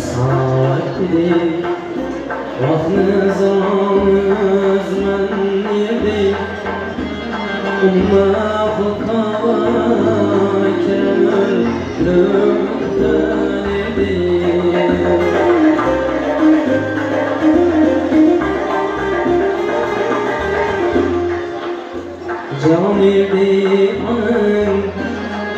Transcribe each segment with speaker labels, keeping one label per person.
Speaker 1: sakli Vahne zanız men yedi Umma fıkhava kemer Lümden yedi Can yedi anın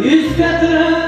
Speaker 1: يستترك